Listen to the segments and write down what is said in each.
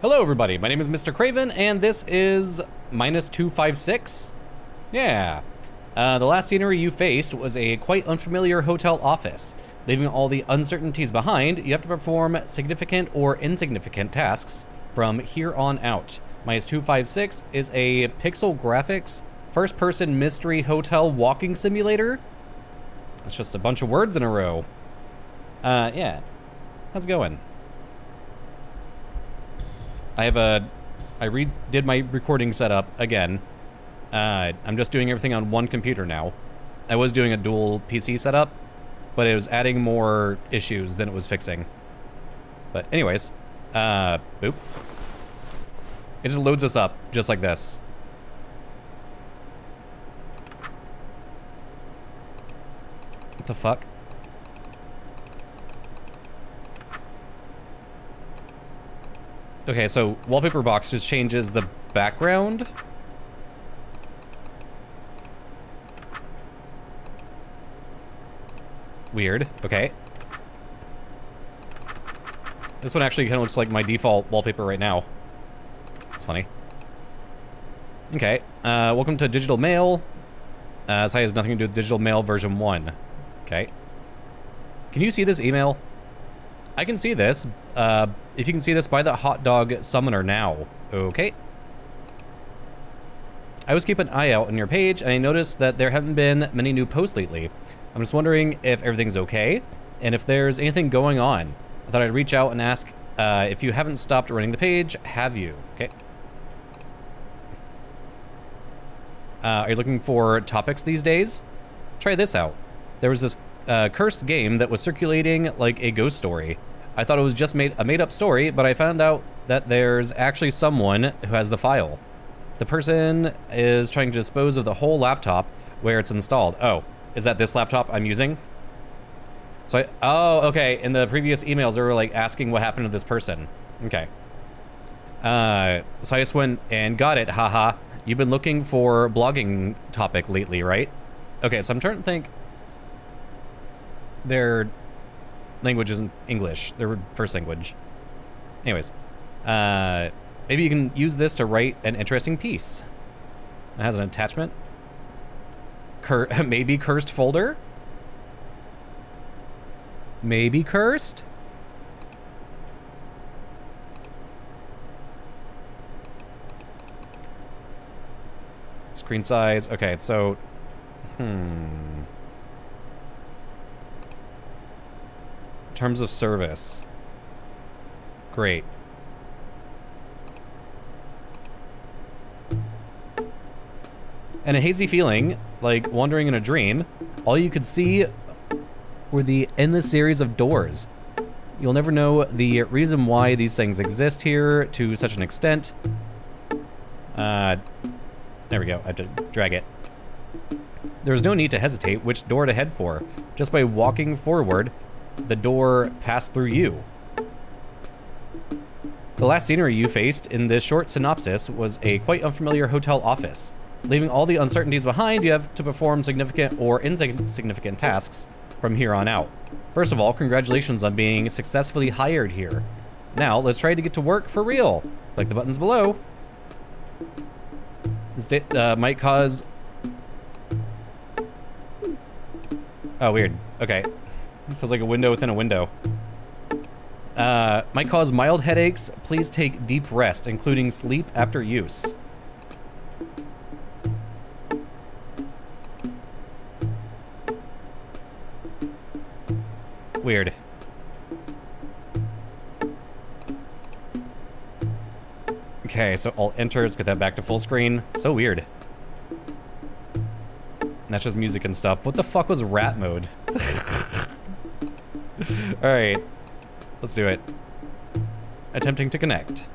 Hello everybody, my name is Mr. Kravin, and this is minus 256? Yeah. Uh, the last scenery you faced was a quite unfamiliar hotel office. Leaving all the uncertainties behind, you have to perform significant or insignificant tasks from here on out. Minus 256 is a pixel graphics first-person mystery hotel walking simulator. It's just a bunch of words in a row. Uh, yeah. How's it going? I have a, I redid my recording setup again. Uh, I'm just doing everything on one computer now. I was doing a dual PC setup, but it was adding more issues than it was fixing. But anyways, uh, boop. It just loads us up, just like this. What the fuck? Okay, so wallpaper box just changes the background. Weird. Okay. This one actually kind of looks like my default wallpaper right now. It's funny. Okay. Uh, welcome to Digital Mail. Uh, this has nothing to do with Digital Mail version 1. Okay. Can you see this email? I can see this. Uh, if you can see this, buy the hot dog summoner now. Okay. I was keeping an eye out on your page, and I noticed that there haven't been many new posts lately. I'm just wondering if everything's okay, and if there's anything going on. I thought I'd reach out and ask uh, if you haven't stopped running the page, have you? Okay. Uh, are you looking for topics these days? Try this out. There was this uh, cursed game that was circulating like a ghost story. I thought it was just made a made-up story, but I found out that there's actually someone who has the file. The person is trying to dispose of the whole laptop where it's installed. Oh, is that this laptop I'm using? So I, oh, okay. In the previous emails, they were like asking what happened to this person. Okay. Uh, so I just went and got it. Haha. You've been looking for blogging topic lately, right? Okay, so I'm trying to think. Their language isn't English. Their first language. Anyways, uh, maybe you can use this to write an interesting piece. It has an attachment. Cur maybe cursed folder. Maybe cursed. Screen size. Okay, so, hmm. Terms of service. Great. And a hazy feeling, like wandering in a dream, all you could see were the endless series of doors. You'll never know the reason why these things exist here to such an extent. Uh, there we go. I have to drag it. There's no need to hesitate which door to head for. Just by walking forward, the door passed through you. The last scenery you faced in this short synopsis was a quite unfamiliar hotel office. Leaving all the uncertainties behind, you have to perform significant or insignificant tasks from here on out. First of all, congratulations on being successfully hired here. Now, let's try to get to work for real. Click the buttons below. This uh, might cause... Oh, weird. Okay. Sounds like a window within a window. Uh, might cause mild headaches. Please take deep rest, including sleep after use. Weird. Okay, so I'll enter, let's get that back to full screen. So weird. That's just music and stuff. What the fuck was rat mode? Alright. Let's do it. Attempting to connect.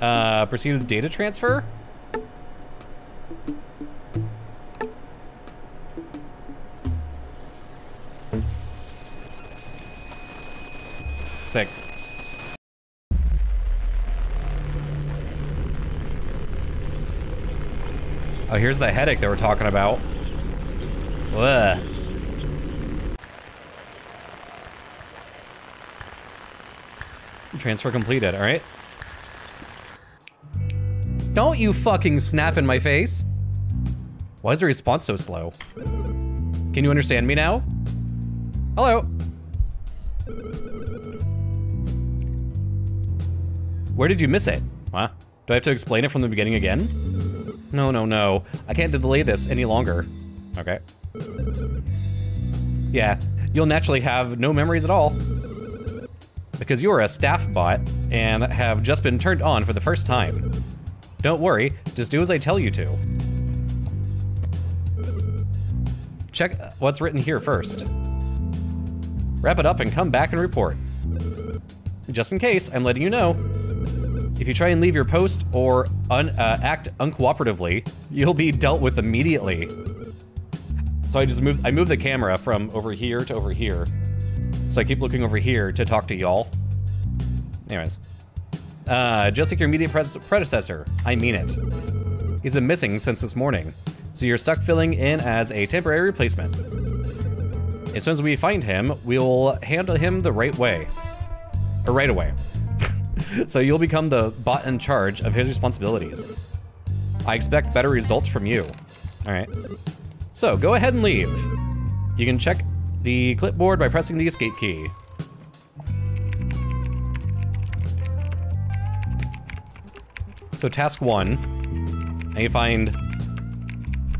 Uh, proceed with data transfer? Sick. Oh, here's the headache that we're talking about. Ugh. Transfer completed, alright. Don't you fucking snap in my face! Why is the response so slow? Can you understand me now? Hello? Where did you miss it? Huh? Do I have to explain it from the beginning again? No, no, no. I can't delay this any longer. Okay. Yeah, you'll naturally have no memories at all. Because you are a staff bot and have just been turned on for the first time. Don't worry, just do as I tell you to. Check what's written here first. Wrap it up and come back and report. Just in case, I'm letting you know. If you try and leave your post or un uh, act uncooperatively, you'll be dealt with immediately. So I just moved, I moved the camera from over here to over here. So I keep looking over here to talk to y'all. Anyways. Uh, just like your immediate predecessor, I mean it. He's been missing since this morning, so you're stuck filling in as a temporary replacement. As soon as we find him, we'll handle him the right way. Or right away. So you'll become the bot in charge of his responsibilities. I expect better results from you. All right. So go ahead and leave. You can check the clipboard by pressing the escape key. So task one, and you find,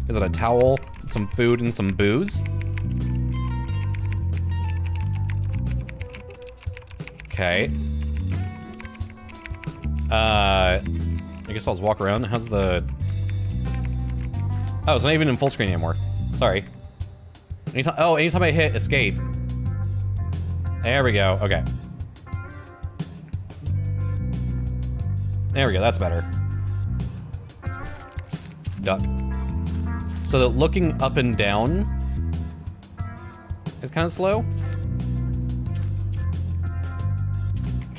is it a towel, some food, and some booze? Okay. Uh, I guess I'll just walk around. How's the... Oh, it's not even in full screen anymore. Sorry. Anytime, oh, anytime I hit escape. There we go, okay. There we go, that's better. Duck. So that looking up and down is kind of slow.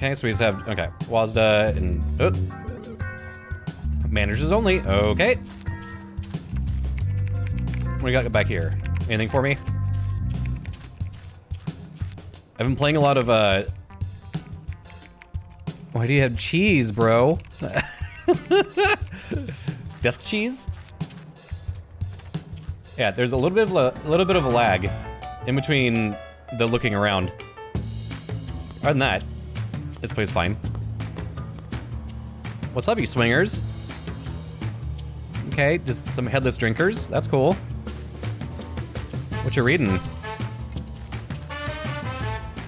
Okay, so we just have, okay, Wazda and, oh. Managers only, okay. What do you got back here? Anything for me? I've been playing a lot of, uh... Why do you have cheese, bro? Desk cheese? Yeah, there's a little bit of a, a little bit of a lag in between the looking around. Other than that, this place fine. What's up, you swingers? Okay, just some headless drinkers. That's cool. What you reading?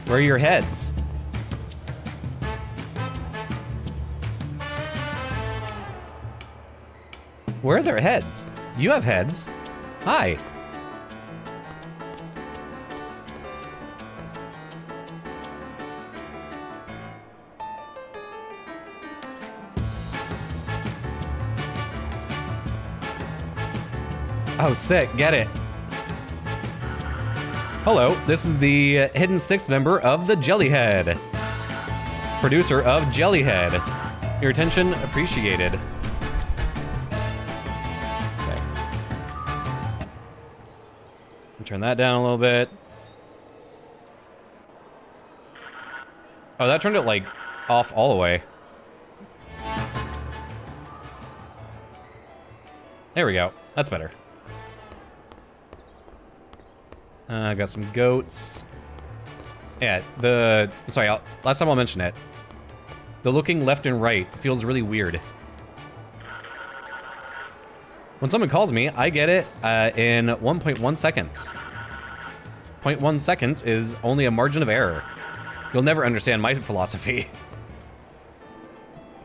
Where are your heads? Where are their heads? You have heads. Hi. Oh, sick. Get it. Hello, this is the uh, hidden sixth member of the Jellyhead. Producer of Jellyhead. Your attention appreciated. Okay. Turn that down a little bit. Oh, that turned it, like, off all the way. There we go. That's better. Uh, I uh, got some goats. Yeah, the... Sorry, I'll, last time I'll mention it. The looking left and right feels really weird. When someone calls me, I get it uh, in 1.1 seconds. 0.1 seconds is only a margin of error. You'll never understand my philosophy.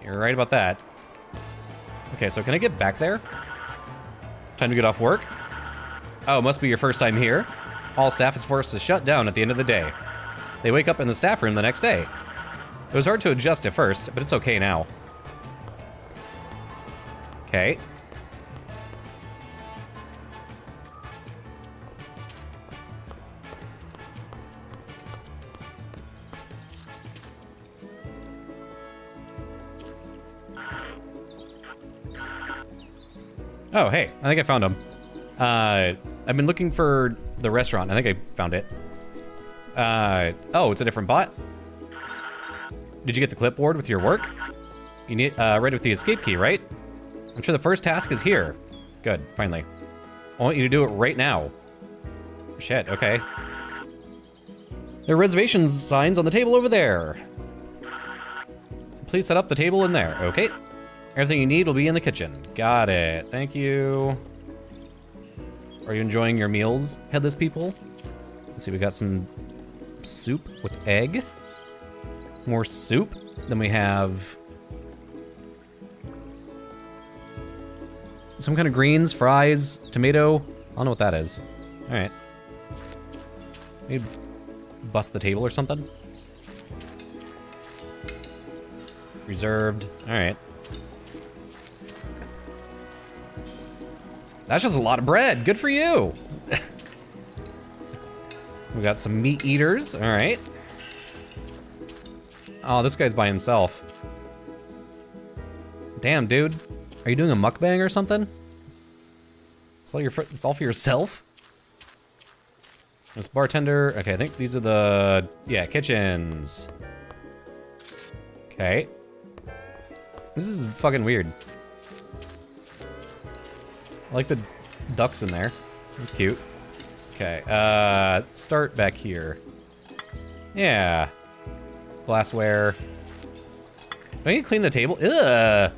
You're right about that. Okay, so can I get back there? Time to get off work? Oh, must be your first time here. All staff is forced to shut down at the end of the day. They wake up in the staff room the next day. It was hard to adjust at first, but it's okay now. Okay. Oh, hey, I think I found him. Uh, I've been looking for the restaurant. I think I found it. Uh, oh, it's a different bot? Did you get the clipboard with your work? You need, uh, right with the escape key, right? I'm sure the first task is here. Good, finally. I want you to do it right now. Shit, okay. There are reservation signs on the table over there. Please set up the table in there. Okay. Everything you need will be in the kitchen. Got it. Thank you. Are you enjoying your meals, headless people? Let's see, we got some soup with egg. More soup. Then we have some kind of greens, fries, tomato. I don't know what that is. All right. Maybe bust the table or something. Reserved. All right. That's just a lot of bread. Good for you. we got some meat eaters. All right. Oh, this guy's by himself. Damn, dude. Are you doing a mukbang or something? It's all, your it's all for yourself? This bartender. Okay, I think these are the... Yeah, kitchens. Okay. This is fucking weird. I like the ducks in there. That's cute. Okay, uh, start back here. Yeah. Glassware. Do I need to clean the table? Ugh.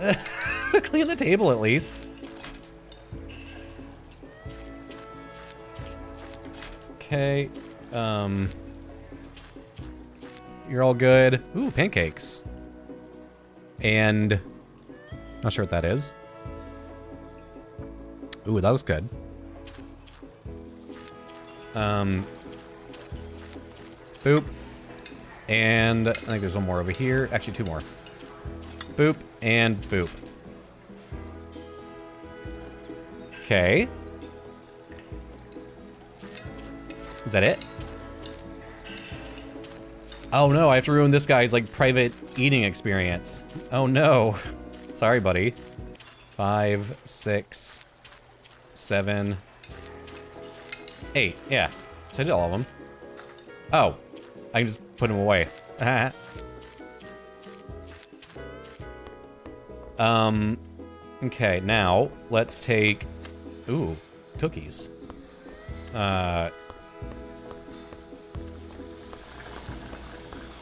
clean the table at least. Okay. Um. You're all good. Ooh, pancakes. And not sure what that is. Ooh, that was good. Um. Boop. And I think there's one more over here. Actually, two more. Boop and boop. Okay. Is that it? Oh no, I have to ruin this guy's like private eating experience. Oh no. Sorry, buddy. Five, six, seven, eight. Yeah. So I did all of them. Oh. I can just put them away. um, okay, now let's take... Ooh, cookies. Uh...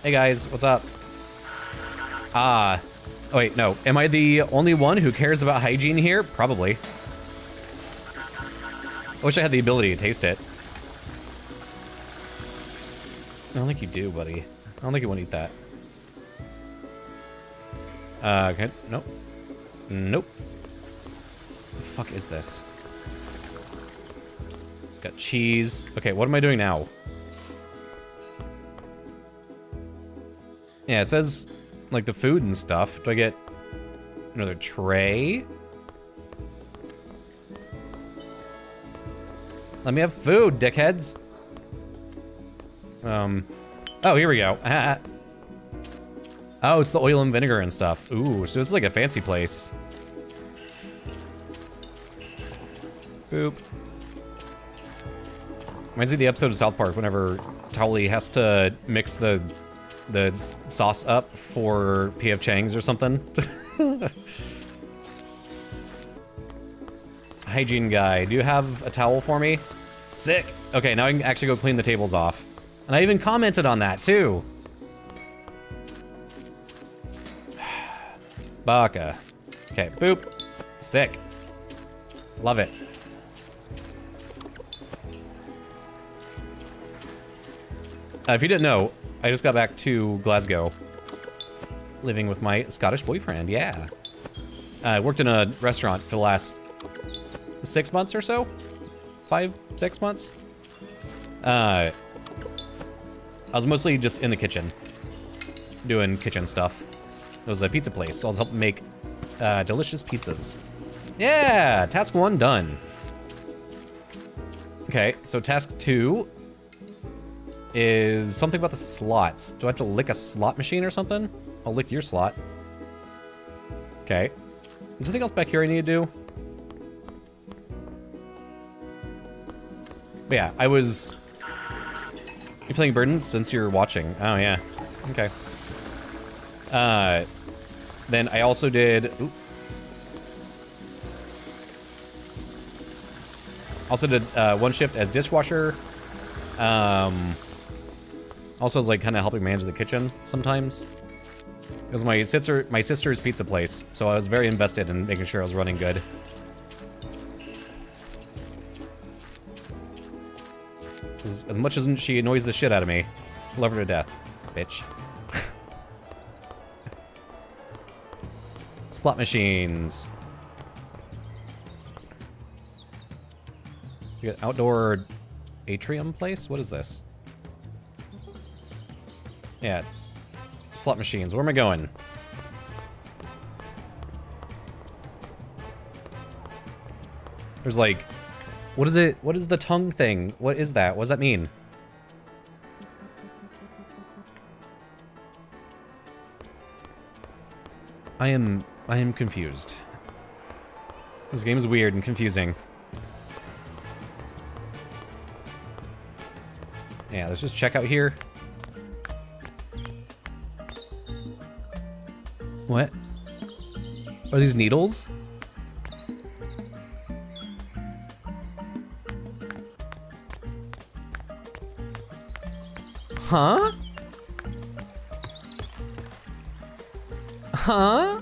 Hey guys, what's up? Ah. Oh wait, no. Am I the only one who cares about hygiene here? Probably. Wish I had the ability to taste it. I don't think you do, buddy. I don't think you want to eat that. Uh, okay. Nope. Nope. The fuck is this? Got cheese. Okay, what am I doing now? Yeah, it says, like, the food and stuff. Do I get another tray? Let me have food, dickheads. Um, oh, here we go. Ah, ah, ah. oh, it's the oil and vinegar and stuff. Ooh, so it's like a fancy place. Boop. Reminds me of the episode of South Park whenever Towelie has to mix the the sauce up for P.F. Chang's or something. Hygiene guy, do you have a towel for me? Sick. Okay, now I can actually go clean the tables off. And I even commented on that too. Baka. Okay, boop. Sick. Love it. Uh, if you didn't know, I just got back to Glasgow, living with my Scottish boyfriend. Yeah, I worked in a restaurant for the last six months or so, five, six months. Uh, I was mostly just in the kitchen, doing kitchen stuff. It was a pizza place, so I was helping make uh, delicious pizzas. Yeah, task one done. Okay, so task two is something about the slots. Do I have to lick a slot machine or something? I'll lick your slot. Okay. Is anything else back here I need to do? But yeah, I was... You're playing Burdens since you're watching. Oh, yeah. Okay. Uh, then I also did. Also did uh, one shift as dishwasher. Um, also is like kind of helping manage the kitchen sometimes. It was my sister, my sister's pizza place, so I was very invested in making sure I was running good. As, much as she annoys the shit out of me, love her to death, bitch. Slot machines. You got outdoor atrium place? What is this? Yeah. Slot machines. Where am I going? There's like... What is it? What is the tongue thing? What is that? What does that mean? I am... I am confused. This game is weird and confusing. Yeah, let's just check out here. What? Are these needles? Huh?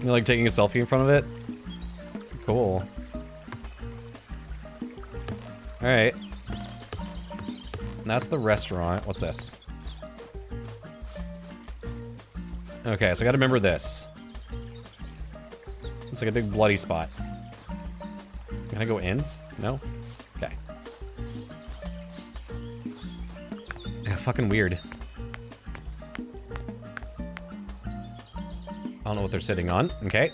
You're like taking a selfie in front of it? Cool. Alright. That's the restaurant. What's this? Okay, so I gotta remember this. It's like a big bloody spot. Can I go in? No? Okay. Yeah, fucking weird. What they're sitting on. Okay.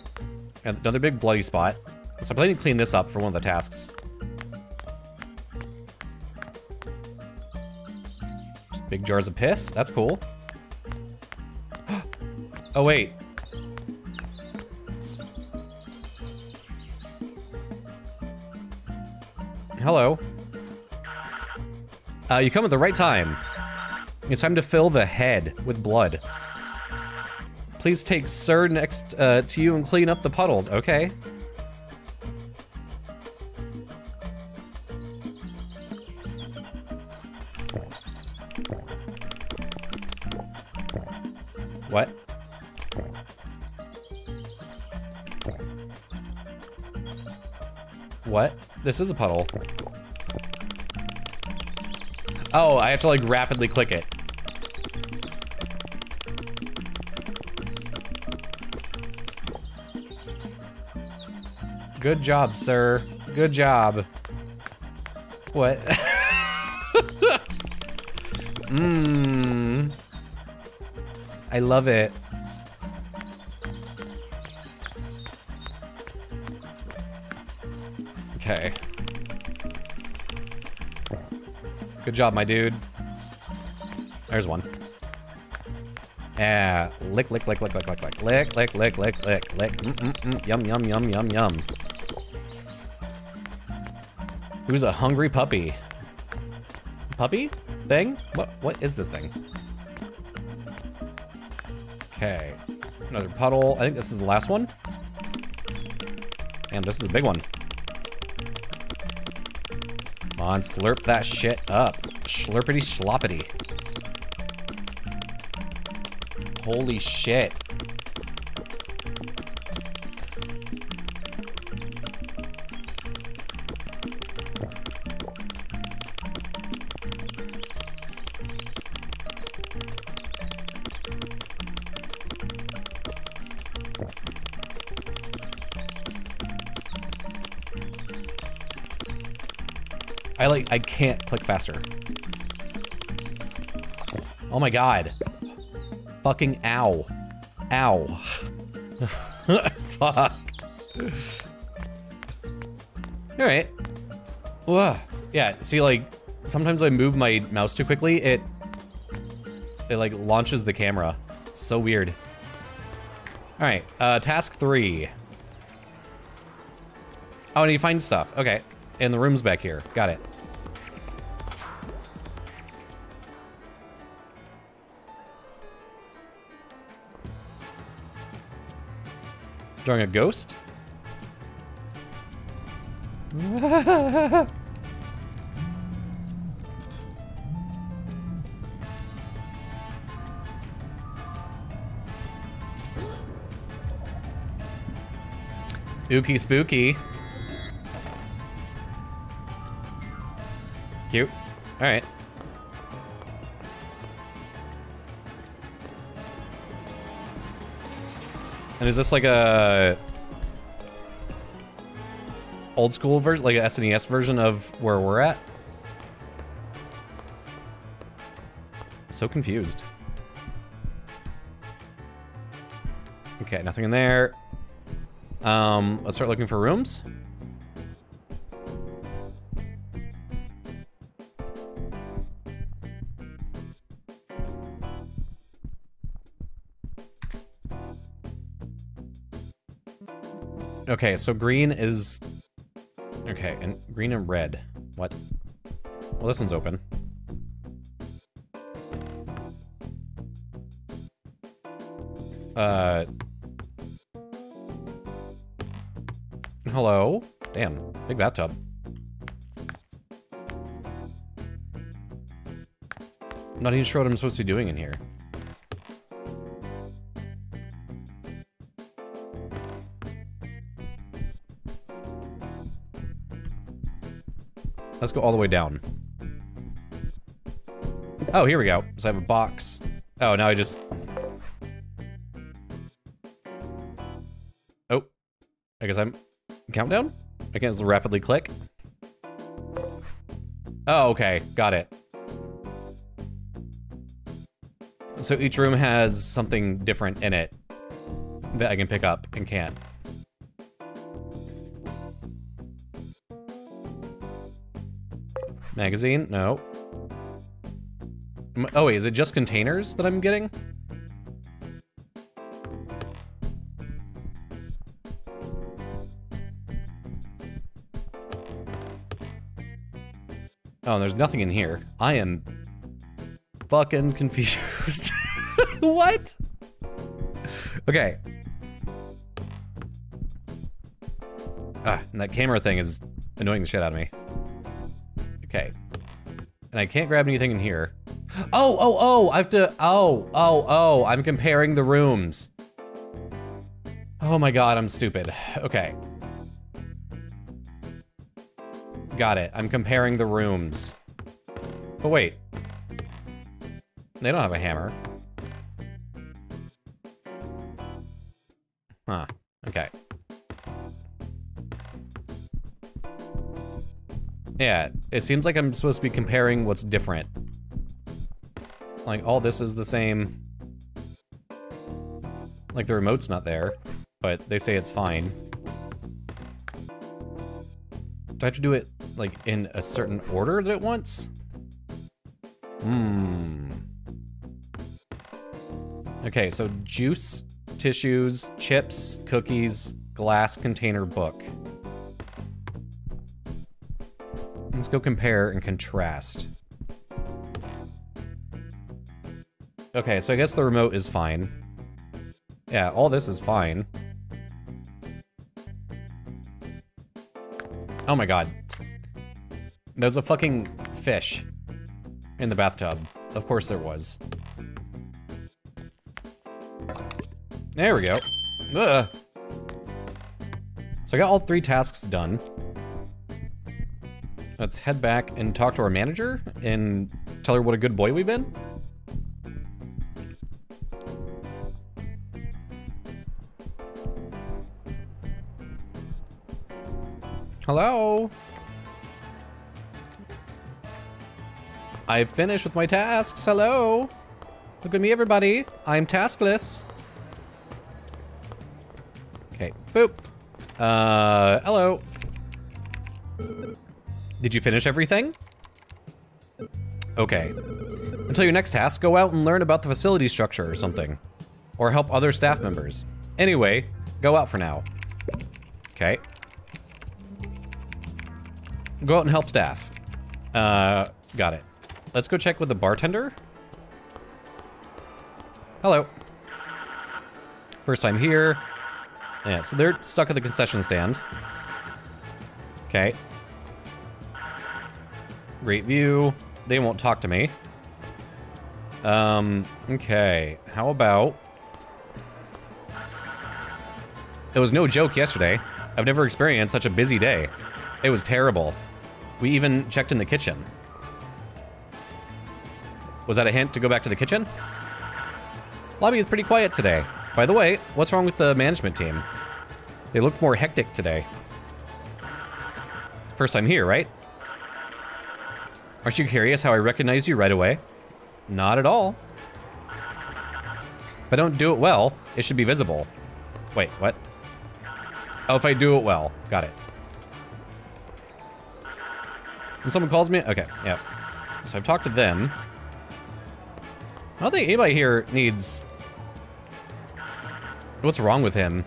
And another big bloody spot. So I'm planning to clean this up for one of the tasks. Just big jars of piss. That's cool. Oh, wait. Hello. Uh, you come at the right time. It's time to fill the head with blood. Please take Sir next uh, to you and clean up the puddles. Okay. What? What? This is a puddle. Oh, I have to like rapidly click it. Good job, sir. Good job. What? Mmm. I love it. Okay. Good job, my dude. There's one. Yeah, lick, lick, lick, lick, lick, lick, lick, lick, lick, lick, lick, lick, lick. Mm, mm, mm. Yum, yum, yum, yum, yum. Who's a hungry puppy? Puppy? Thing? What? What is this thing? Okay. Another puddle. I think this is the last one. And this is a big one. Come on, slurp that shit up. Slurpity sloppity. Holy shit. I I can't click faster. Oh my god. Fucking ow. Ow. Fuck. Alright. Yeah, see, like, sometimes I move my mouse too quickly, it... It, like, launches the camera. It's so weird. Alright, uh, task three. Oh, and you find stuff. Okay. And the room's back here. Got it. Drawing a ghost? Ookie spooky. Cute. Alright. And is this like a old school version, like a SNES version of where we're at? So confused. Okay, nothing in there. Um, let's start looking for rooms. Okay, so green is... Okay, and green and red. What? Well, this one's open. Uh... Hello? Damn, big bathtub. I'm not even sure what I'm supposed to be doing in here. Let's go all the way down. Oh, here we go. So I have a box. Oh, now I just... Oh. I guess I'm... Countdown? I can just rapidly click. Oh, okay. Got it. So each room has something different in it that I can pick up and can't. Magazine? No. Oh wait, is it just containers that I'm getting? Oh, there's nothing in here. I am fucking confused. what? Okay. Ah, and that camera thing is annoying the shit out of me. And I can't grab anything in here. Oh, oh, oh, I have to, oh, oh, oh, I'm comparing the rooms. Oh my god, I'm stupid. Okay. Got it. I'm comparing the rooms. But wait. They don't have a hammer. Yeah, it seems like I'm supposed to be comparing what's different. Like, all this is the same. Like, the remote's not there, but they say it's fine. Do I have to do it, like, in a certain order that it wants? Hmm. Okay, so juice, tissues, chips, cookies, glass container book. Let's go compare and contrast. Okay, so I guess the remote is fine. Yeah, all this is fine. Oh my god. There's a fucking fish in the bathtub. Of course there was. There we go. Ugh. So I got all three tasks done. Let's head back and talk to our manager and tell her what a good boy we've been. Hello? I've finished with my tasks. Hello? Look at me, everybody. I'm taskless. Okay, boop. Uh, hello. Did you finish everything? Okay. Until your next task, go out and learn about the facility structure or something. Or help other staff members. Anyway, go out for now. Okay. Go out and help staff. Uh, got it. Let's go check with the bartender. Hello. First time here. Yeah, so they're stuck at the concession stand. Okay. Great view. They won't talk to me. Um, okay. How about... It was no joke yesterday. I've never experienced such a busy day. It was terrible. We even checked in the kitchen. Was that a hint to go back to the kitchen? Lobby is pretty quiet today. By the way, what's wrong with the management team? They look more hectic today. First time here, right? Aren't you curious how I recognized you right away? Not at all. If I don't do it well, it should be visible. Wait, what? Oh, if I do it well. Got it. When someone calls me? Okay, yeah. So I've talked to them. I don't think anybody here needs... What's wrong with him?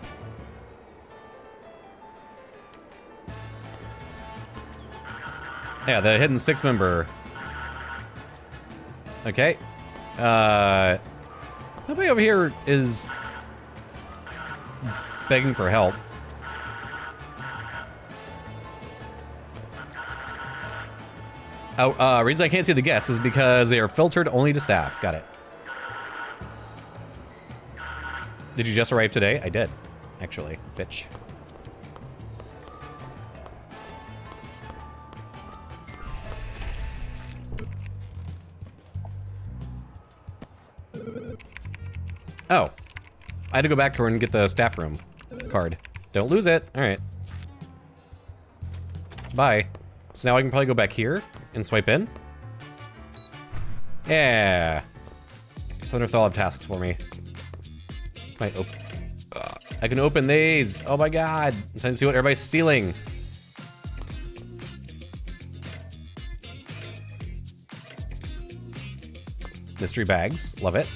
Yeah, the hidden six member. Okay. Uh, nobody over here is begging for help. Oh, uh, reason I can't see the guests is because they are filtered only to staff. Got it. Did you just arrive today? I did, actually, bitch. Oh. I had to go back to her and get the staff room card. Don't lose it. All right. Bye. So now I can probably go back here and swipe in. Yeah. So I wonder if they'll have tasks for me. Might open. Uh, I can open these. Oh my god. I'm trying to see what everybody's stealing. Mystery bags. Love it.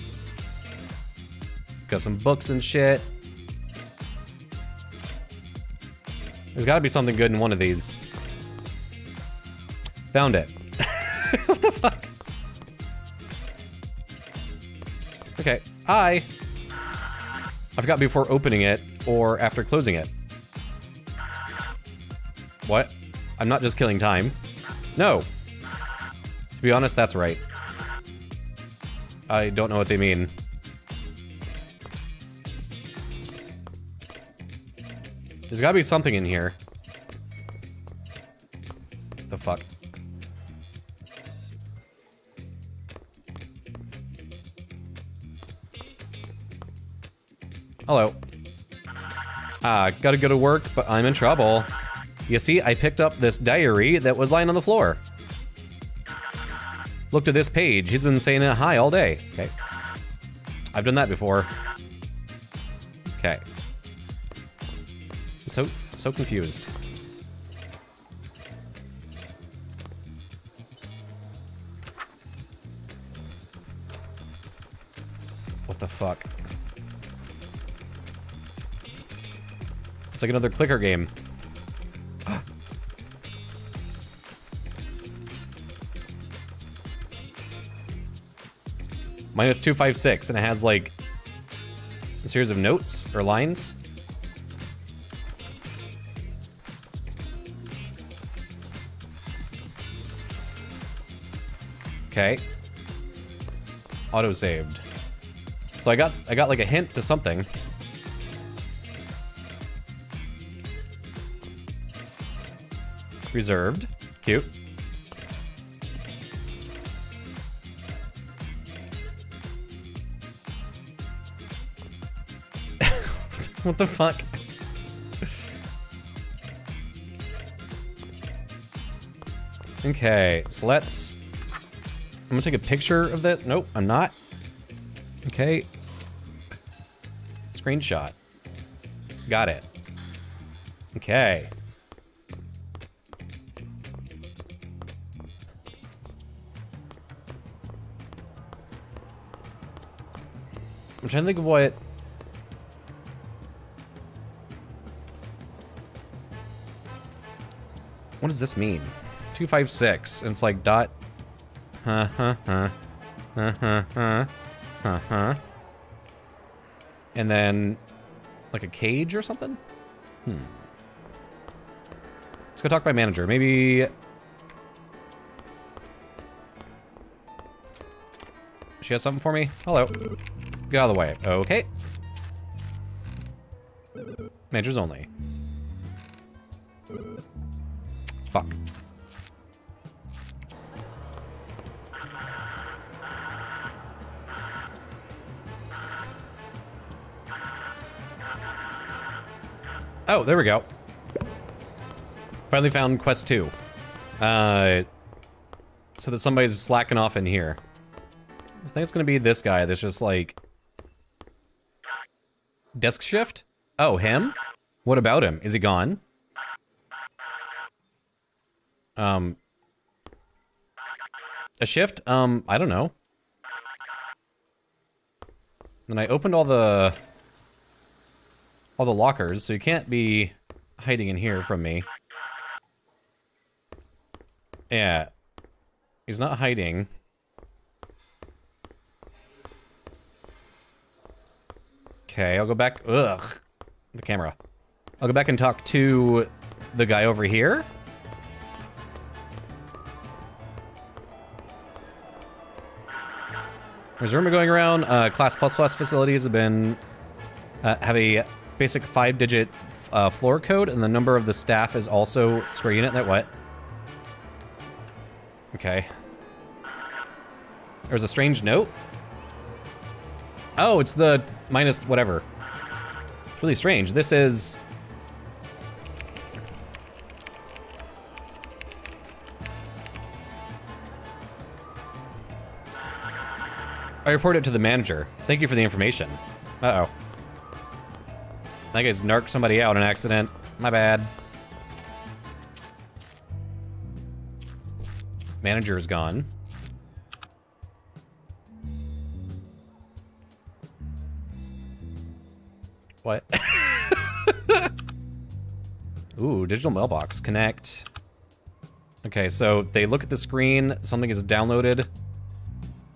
Got some books and shit. There's got to be something good in one of these. Found it. what the fuck? Okay. I. I forgot before opening it or after closing it. What? I'm not just killing time. No. To be honest, that's right. I don't know what they mean. There's gotta be something in here. The fuck? Hello. Ah, gotta go to work, but I'm in trouble. You see, I picked up this diary that was lying on the floor. Looked at this page. He's been saying hi all day. Okay. I've done that before. So, so confused. What the fuck? It's like another clicker game. Minus 256, and it has like a series of notes or lines. Okay. Auto saved. So I got I got like a hint to something. Reserved. Cute. what the fuck? okay, so let's... I'm gonna take a picture of that. Nope, I'm not. Okay. Screenshot. Got it. Okay. I'm trying to think of what... What does this mean? 256. And it's like dot... Huh, huh, huh. Huh, huh, huh. Huh, huh. And then... Like a cage or something? Hmm. Let's go talk to my manager. Maybe... She has something for me? Hello. Get out of the way. Okay. Managers only. Oh, there we go. Finally found quest two. Uh, so that somebody's slacking off in here. I think it's gonna be this guy that's just like... Desk shift? Oh, him? What about him? Is he gone? Um... A shift? Um, I don't know. Then I opened all the all the lockers, so you can't be hiding in here from me. Yeah. He's not hiding. Okay, I'll go back. Ugh. The camera. I'll go back and talk to the guy over here. There's a rumor going around. Uh, Class plus plus facilities have been uh, have a basic five-digit uh, floor code, and the number of the staff is also square unit. That what? Okay. There's a strange note. Oh, it's the minus whatever. It's really strange. This is... I reported it to the manager. Thank you for the information. Uh-oh. I just narked somebody out in accident. My bad. Manager is gone. What? Ooh, digital mailbox. Connect. Okay, so they look at the screen, something is downloaded.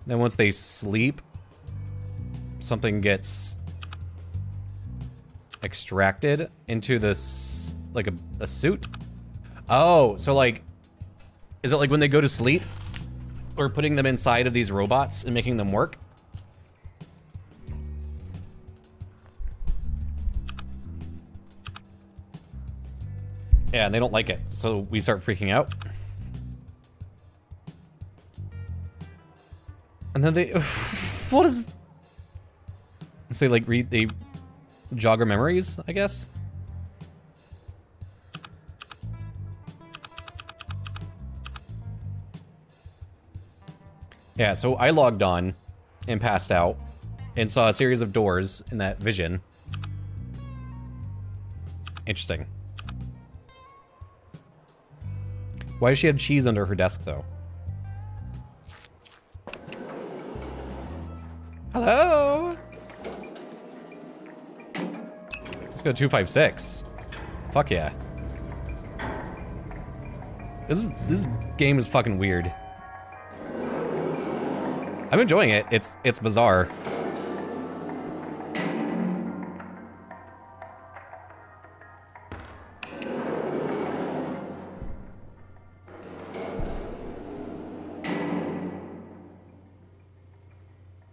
Then once they sleep, something gets extracted into this, like a, a suit? Oh, so like, is it like when they go to sleep? Or putting them inside of these robots and making them work? Yeah, and they don't like it, so we start freaking out. And then they, what is, they like read, they jogger memories, I guess. Yeah, so I logged on and passed out and saw a series of doors in that vision. Interesting. Why does she have cheese under her desk, though? Hello? Let's go 256. Fuck yeah. This this game is fucking weird. I'm enjoying it. It's it's bizarre.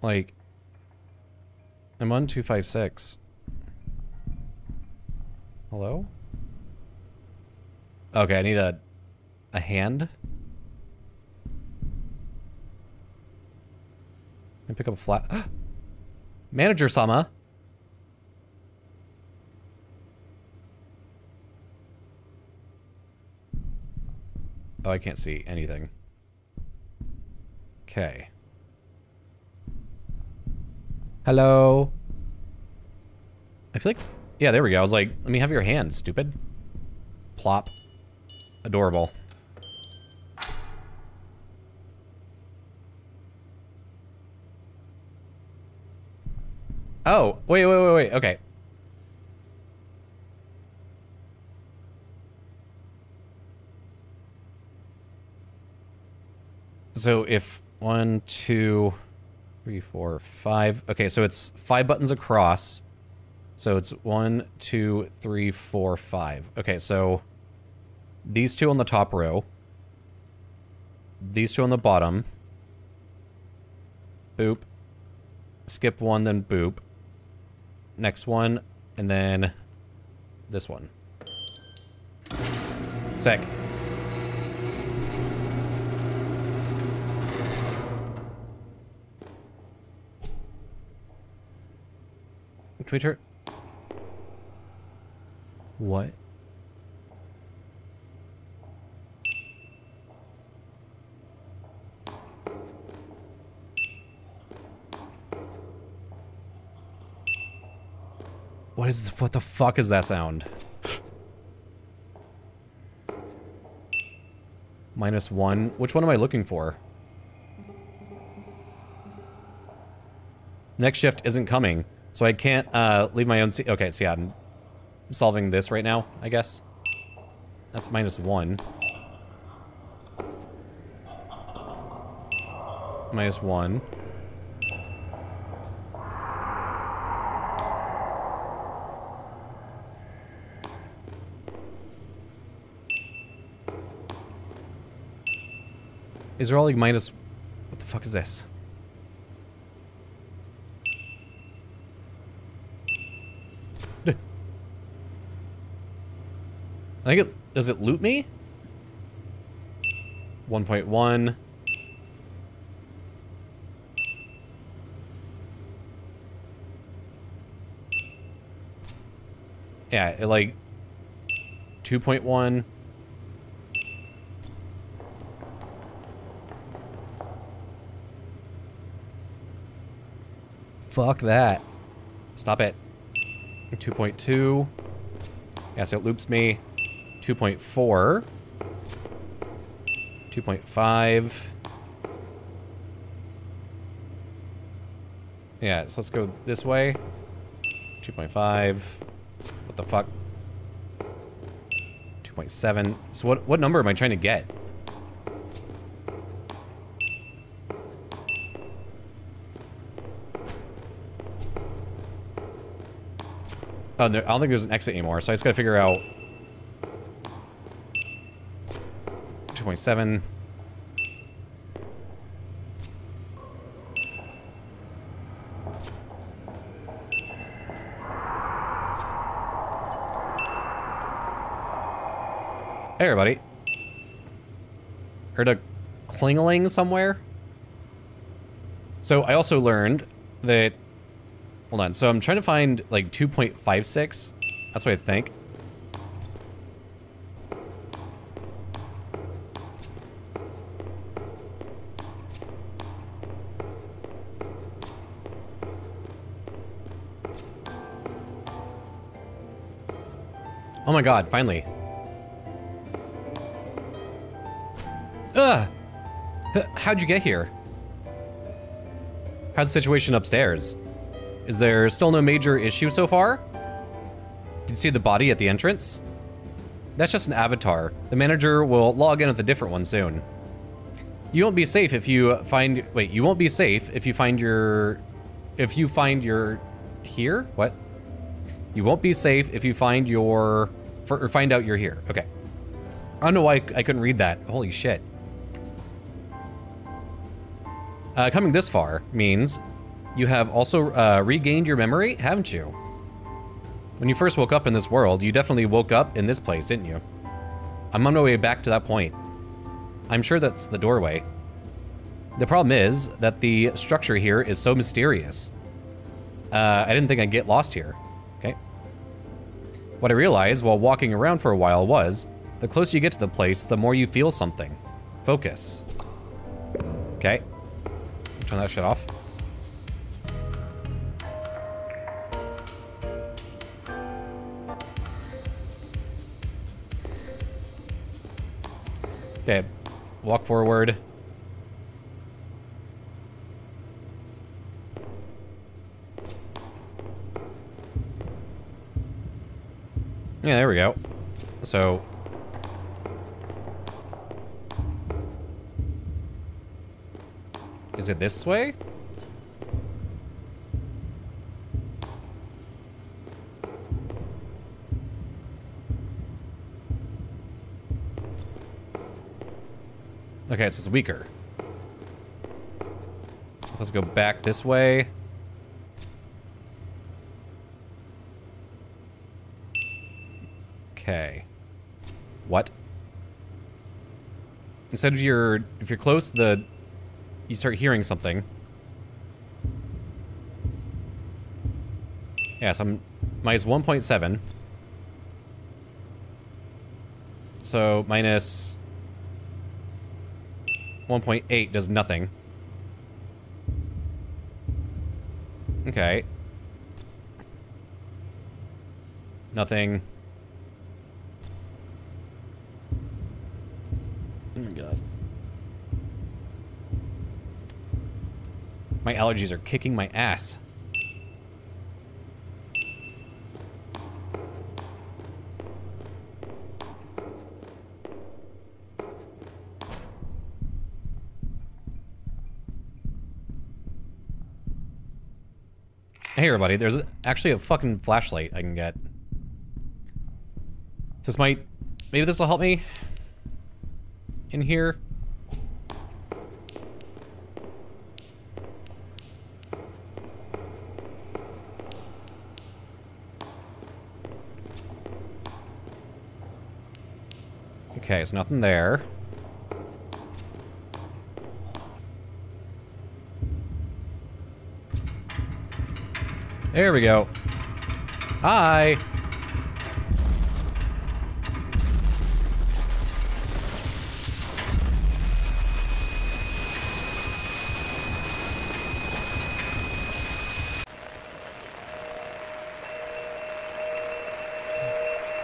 Like I'm on 256. Hello? Okay, I need a a hand. Me pick up a flat. Manager Sama. Oh, I can't see anything. Okay. Hello. I feel like yeah, there we go. I was like, let me have your hand, stupid. Plop. Adorable. Oh, wait, wait, wait, wait. Okay. So if one, two, three, four, five. Okay, so it's five buttons across So it's one, two, three, four, five. Okay, so these two on the top row. These two on the bottom. Boop. Skip one, then boop. Next one, and then this one. Sick. Twitter. What? What is the, what the fuck is that sound? Minus one. Which one am I looking for? Next shift isn't coming, so I can't uh, leave my own seat. Okay, so yeah, I'm solving this right now, I guess. That's minus one. Minus one. Is there all like minus... What the fuck is this? I think it... Does it loot me? 1.1. Yeah, it like... 2.1. Fuck that. Stop it. 2.2. Yes, it loops me. 2.4. 2.5. Yeah, so let's go this way. 2.5. What the fuck? 2.7. So what, what number am I trying to get? Oh, I don't think there's an exit anymore, so I just gotta figure out... 2.7... Hey, everybody. Heard a clingaling somewhere? So I also learned that Hold on. So I'm trying to find like 2.56. That's what I think. My god, finally. Ugh! How'd you get here? How's the situation upstairs? Is there still no major issue so far? Did you see the body at the entrance? That's just an avatar. The manager will log in with a different one soon. You won't be safe if you find... Wait, you won't be safe if you find your... If you find your... Here? What? You won't be safe if you find your... For, or find out you're here. Okay. I don't know why I couldn't read that. Holy shit. Uh, coming this far means you have also uh, regained your memory, haven't you? When you first woke up in this world, you definitely woke up in this place, didn't you? I'm on my way back to that point. I'm sure that's the doorway. The problem is that the structure here is so mysterious. Uh, I didn't think I'd get lost here. What I realized while walking around for a while was, the closer you get to the place, the more you feel something. Focus. Okay. Turn that shit off. Okay, walk forward. Yeah, there we go. So... Is it this way? Okay, so it's weaker. So let's go back this way. Instead of your, if you're close, the, you start hearing something. Yeah, so I'm minus 1.7. So minus 1.8 does nothing. Okay. Nothing. Oh my god. My allergies are kicking my ass. Hey everybody, there's actually a fucking flashlight I can get. This might... Maybe this will help me? In here? Okay, so nothing there. There we go. Hi.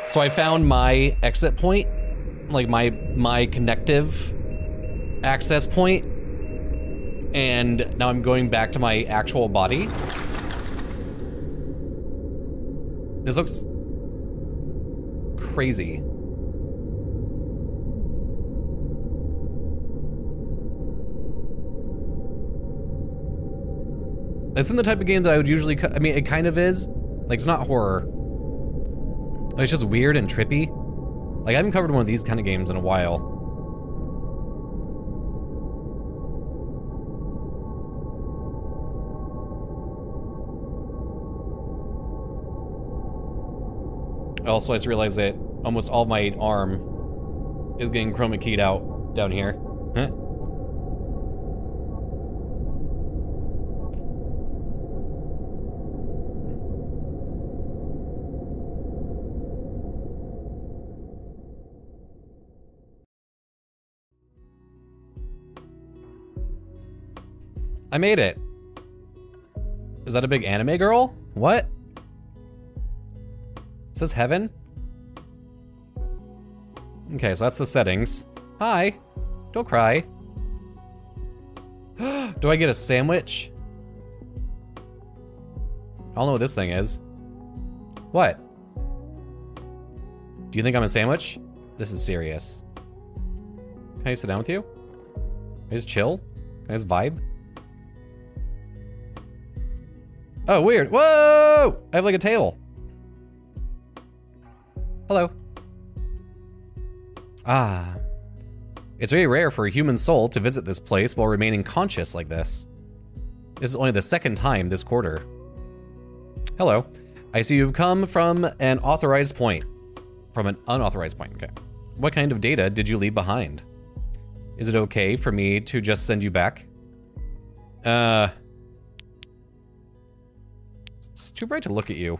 So I found my exit point, like my my connective access point, and now I'm going back to my actual body. This looks crazy. It's in the type of game that I would usually, I mean, it kind of is. Like, it's not horror. It's just weird and trippy. Like, I haven't covered one of these kind of games in a while. Also, I just realized that almost all my arm is getting chroma keyed out down here. I made it. Is that a big anime girl? What? It says heaven? Okay, so that's the settings. Hi. Don't cry. Do I get a sandwich? I don't know what this thing is. What? Do you think I'm a sandwich? This is serious. Can I sit down with you? Can I just chill? Can I just vibe? Oh, weird. Whoa! I have like a table. Hello. Ah. It's very rare for a human soul to visit this place while remaining conscious like this. This is only the second time this quarter. Hello. I see you've come from an authorized point. From an unauthorized point, okay. What kind of data did you leave behind? Is it okay for me to just send you back? Uh... It's too bright to look at you.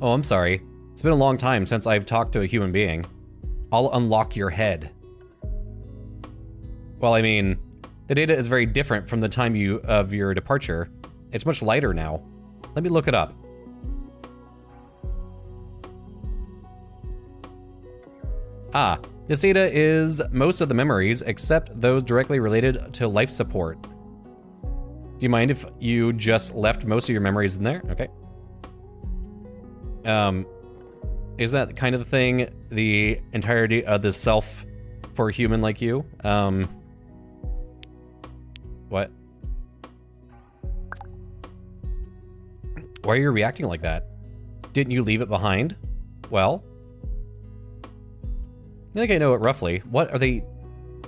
Oh, I'm sorry. It's been a long time since I've talked to a human being. I'll unlock your head. Well, I mean, the data is very different from the time you of your departure. It's much lighter now. Let me look it up. Ah, this data is most of the memories except those directly related to life support. Do you mind if you just left most of your memories in there? Okay. Um, is that the kind of the thing, the entirety of the self for a human like you? Um, what? Why are you reacting like that? Didn't you leave it behind? Well? I think I know it roughly. What are they?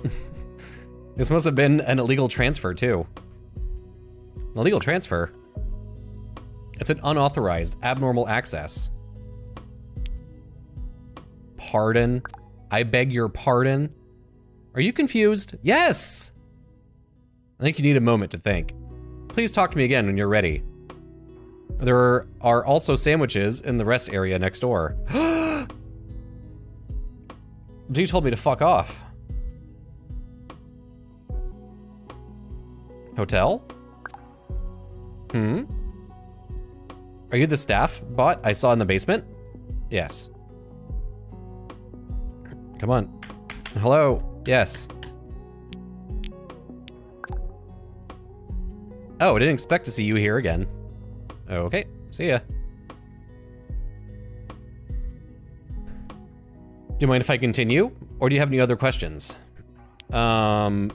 this must have been an illegal transfer too. An illegal transfer? It's an unauthorized, abnormal access. Pardon? I beg your pardon? Are you confused? Yes! I think you need a moment to think. Please talk to me again when you're ready. There are also sandwiches in the rest area next door. you told me to fuck off. Hotel? Hmm? Are you the staff bot I saw in the basement? Yes. Come on. Hello. Yes. Oh, I didn't expect to see you here again. Okay, see ya. Do you mind if I continue? Or do you have any other questions? Um...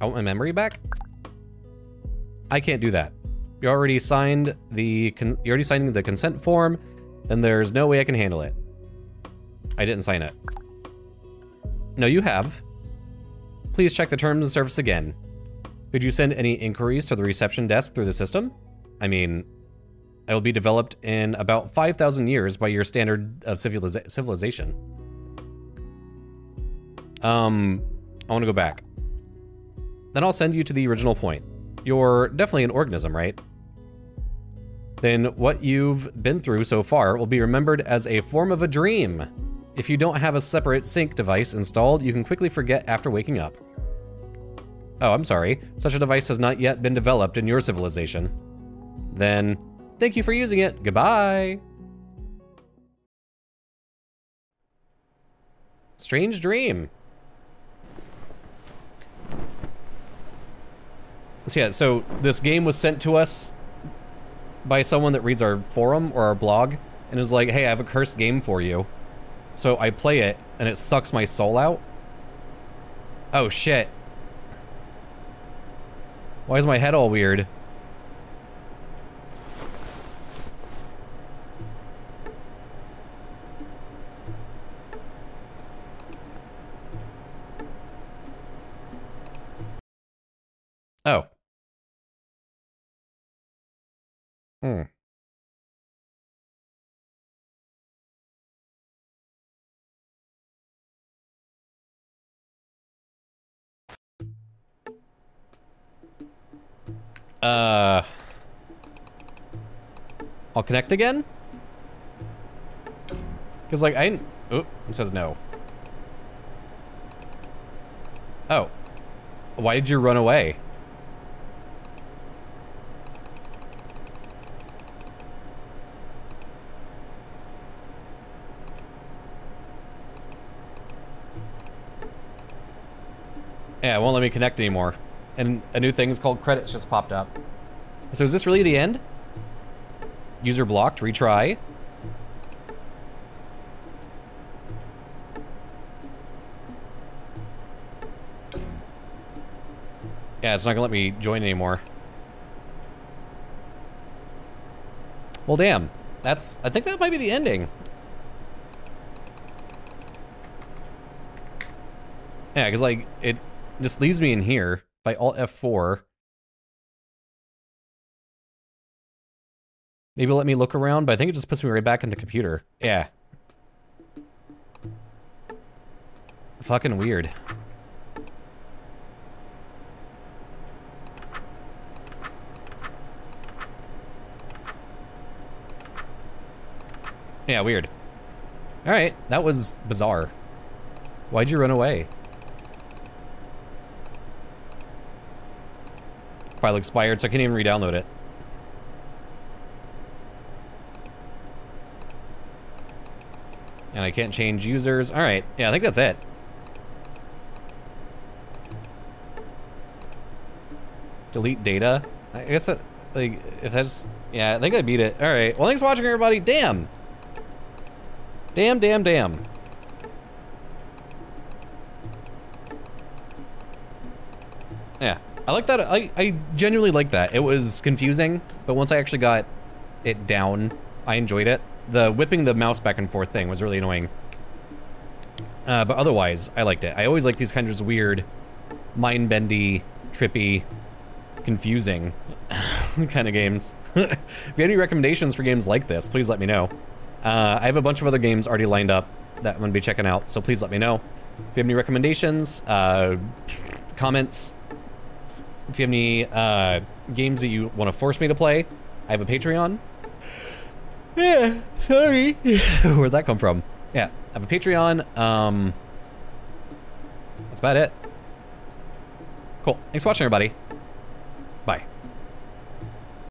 I want my memory back? I can't do that. You already signed the you already signed the consent form, then there's no way I can handle it. I didn't sign it. No, you have. Please check the terms of service again. Could you send any inquiries to the reception desk through the system? I mean, it will be developed in about 5,000 years by your standard of civiliza civilization. Um, I want to go back. Then I'll send you to the original point. You're definitely an organism, right? Then what you've been through so far will be remembered as a form of a dream. If you don't have a separate sync device installed, you can quickly forget after waking up. Oh, I'm sorry. Such a device has not yet been developed in your civilization. Then, thank you for using it. Goodbye. Strange dream. So yeah, so this game was sent to us by someone that reads our forum or our blog and is like, hey, I have a cursed game for you. So I play it and it sucks my soul out. Oh shit. Why is my head all weird? Hmm. Uh... I'll connect again? Because, like, I... Oh, it says no. Oh. Why did you run away? It won't let me connect anymore. And a new thing is called credits just popped up. So is this really the end? User blocked, retry. Yeah, it's not gonna let me join anymore. Well, damn. That's, I think that might be the ending. Yeah, because, like, it just leaves me in here by Alt F4. Maybe let me look around, but I think it just puts me right back in the computer. Yeah. Fucking weird. Yeah, weird. Alright, that was bizarre. Why'd you run away? File expired, so I can't even re-download it. And I can't change users. All right, yeah, I think that's it. Delete data. I guess that, like, if that's, yeah, I think I beat it. All right, well, thanks for watching, everybody. Damn. Damn, damn, damn. I like that. I, I genuinely like that. It was confusing, but once I actually got it down, I enjoyed it. the whipping the mouse back and forth thing was really annoying. Uh, but otherwise, I liked it. I always like these kinds of weird, mind-bendy, trippy, confusing kind of games. if you have any recommendations for games like this, please let me know. Uh, I have a bunch of other games already lined up that I'm going to be checking out, so please let me know. If you have any recommendations, uh, comments, if you have any uh, games that you want to force me to play, I have a Patreon. Yeah, sorry. Where'd that come from? Yeah, I have a Patreon. Um, that's about it. Cool. Thanks for watching, everybody.